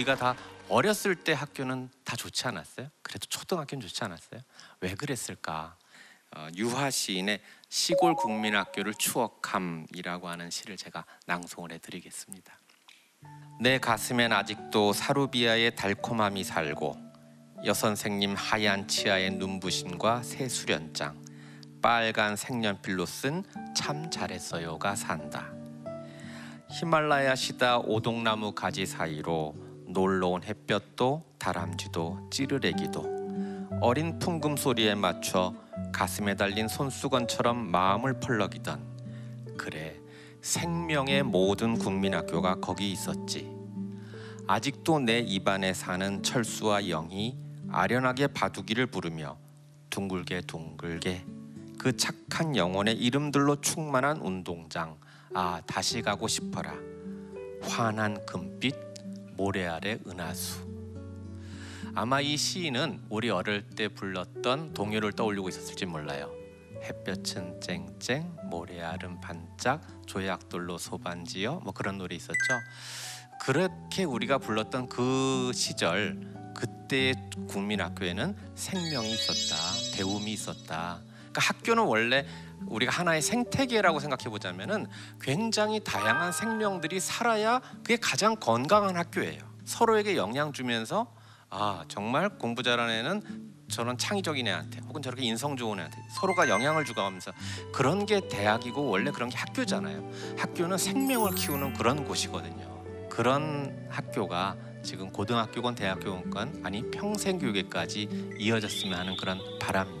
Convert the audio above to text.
우리가 다 어렸을 때 학교는 다 좋지 않았어요? 그래도 초등학교는 좋지 않았어요? 왜 그랬을까? 어, 유화 시인의 시골 국민학교를 추억함이라고 하는 시를 제가 낭송을 해드리겠습니다. 내 가슴엔 아직도 사루비아의 달콤함이 살고 여선생님 하얀 치아의 눈부심과 새 수련장 빨간 색연필로 쓴 참 잘했어요가 산다. 히말라야 시다 오동나무 가지 사이로 놀러 온 햇볕도 다람쥐도 찌르레기도 어린 풍금 소리에 맞춰 가슴에 달린 손수건처럼 마음을 펄럭이던 그래 생명의 모든 국민학교가 거기 있었지. 아직도 내 입안에 사는 철수와 영이 아련하게 바둑이를 부르며 둥글게 둥글게 그 착한 영혼의 이름들로 충만한 운동장 아 다시 가고 싶어라 환한 금빛 모래 아래 은하수. 아마 이 시인은 우리 어릴 때 불렀던 동요를 떠올리고 있었을지 몰라요. 햇볕은 쨍쨍 모래알은 반짝 조약돌로 소반지요 뭐 그런 노래 있었죠. 그렇게 우리가 불렀던 그 시절 그때의 국민학교에는 생명이 있었다 배움이 있었다 그러니까 학교는 원래 우리가 하나의 생태계라고 생각해 보자면은 굉장히 다양한 생명들이 살아야 그게 가장 건강한 학교예요. 서로에게 영향 주면서 아 정말 공부 잘하는 애는 저런 창의적인 애한테 혹은 저렇게 인성 좋은 애한테 서로가 영향을 주고하면서 그런 게 대학이고 원래 그런 게 학교잖아요. 학교는 생명을 키우는 그런 곳이거든요. 그런 학교가 지금 고등학교건 대학교건 아니 평생 교육에까지 이어졌으면 하는 그런 바람입니다.